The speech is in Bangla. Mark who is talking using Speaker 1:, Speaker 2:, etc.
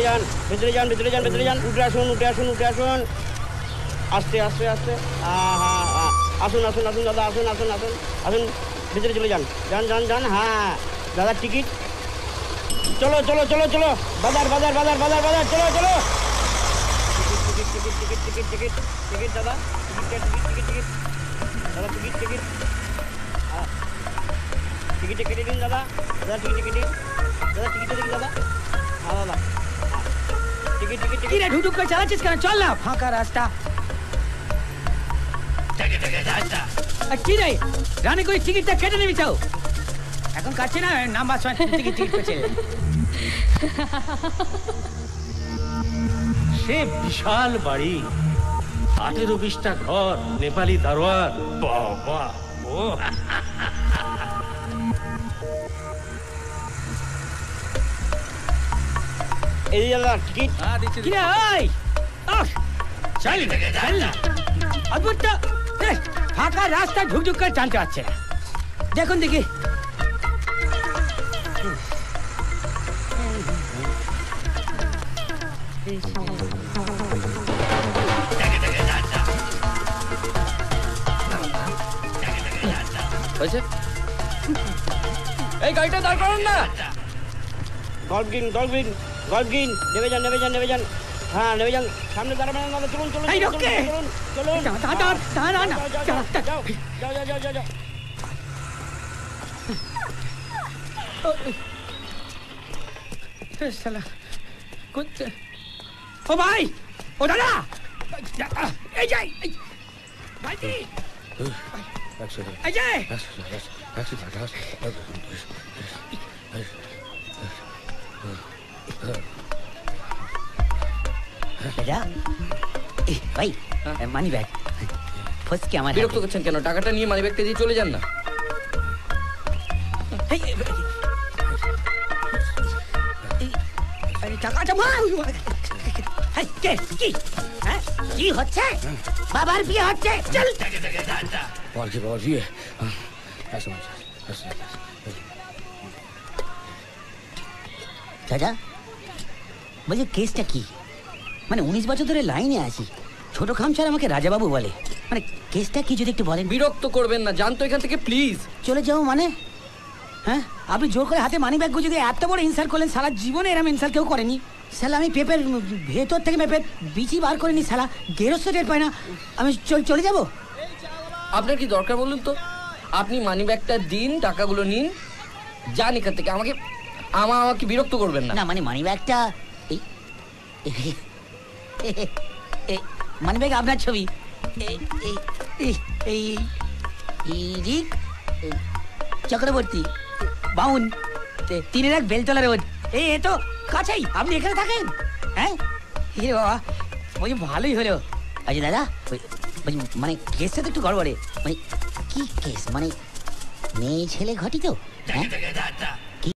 Speaker 1: ভিতরে যান ভিতরে যান ভিতরে যান ভিতরে যান। উঠে আসুন উঠে আসুন উঠে আসুন। আস্তে আস্তে আস্তে। আসুন আসুন আসুন, দাদা, আসুন আসুন আসুন। আসুন, ভিতরে চলে যান। যান যান যান হ্যাঁ। দাদার টিকিট। চলো চলো চলো চলো। বাজার বাজার বাজার বাজার বাজার। চলো চলো। Ticket ticket ticket ticket ticket ticket দাদা। Ticket ticket ticket ticket. দাদা, টিকিট টিকিট। টিকিটে কেটে দিন, দাদা। দাদা টিকিটে কেটে দাদা টিকিটে দিন দাদা। হ্যাঁ দাদা।
Speaker 2: কেটে চাও এখন না? নাম্বার ছয় পেয়েছে
Speaker 3: সে বিশাল বাড়ি। আঠেরো বিশটা ঘর, নেপালি দারোয়ার বাবা
Speaker 1: এই দাদা টিকিট
Speaker 2: কি? ওই আহ, চল চল না। অদ্ভুত তো ফাঁকা রাস্তা ঝুকঝুক করে টানতে পারছে না। দেখুন দেখি।
Speaker 4: হয়েছে? এই গাড়িটা দাঁড় করান না।
Speaker 1: Golf Green Golf Green Golf Green নেমে যান নেমে যান নেমে যান হ্যাঁ নেমে যান সামনে দাঁড়াবেন না দাদা চলুন চলুন
Speaker 2: এই
Speaker 1: চলুন,
Speaker 2: রক্ষে!
Speaker 1: চলুন চলুন
Speaker 2: দাঁড়া, দাঁড়া, দাঁড়া না,
Speaker 1: যাও, যাও,
Speaker 2: দাঁড়া,
Speaker 1: যাও, যাও যাও যাও যাও যাও
Speaker 2: এ শালা, কোথা- ও ভাই ও দাদা এই যাই এই ভাইজি এই যে দাদা এই, ভাই মানি ব্যাগ ফসকে আমার
Speaker 4: বিরক্ত করছেন কেন টাকাটা নিয়ে মানি ব্যাগটা দিয়ে চলে যান না
Speaker 2: এই, এই, এই, এই, টাকাটা মা এই, কে কি হ্যাঁ কি হচ্ছে বাবার বিয়ে হচ্ছে চল
Speaker 4: বলছি বলছি
Speaker 5: দাদা বলছি কেসটা কি মানে উনিশ বছর ধরে লাইনে আছি। ছোট খামছার আমাকে রাজাবাবু বলে। মানে কেসটা কি যদি একটু বলেন?
Speaker 4: বিরক্ত করবেন না জানতো এখান থেকে প্লিজ।
Speaker 5: চলে যাও মানে? হ্যাঁ? আপনি জোর করে হাতে মানি ব্যাগ যদি এত বড় ইনসাল্ট করলেন সারা জীবনে এরম ইনসাল্ট কেউ করেনি। শালা আমি পেপের ভেতর থেকে পেপের বিচি বার করিনি স্যালা গেরস্ত টের পায় না। আমি চল চলে যাব?
Speaker 4: আপনার কি দরকার বলুন তো? আপনি মানি ব্যাগটা দিন টাকাগুলো নিন। যান এখান থেকে আমাকে আমা আমাকে বিরক্ত করবেন না।
Speaker 5: না মানে মানি ব্যাগটা এই মানি আপনার ছবি। চক্রবর্তী বাউন তিনের এক বেলতলা রোড এই, এ তো কাছেই, আপনি এখানে থাকেন? হ্যাঁ? এ বাবা বলছি ভালোই হলো। আচ্ছা দাদা বলছি মানে কেসটা তো একটু গড়বড়ে। মানে কি কেস? মানে মেয়ে ছেলে ঘটি তো? হ্যাঁ?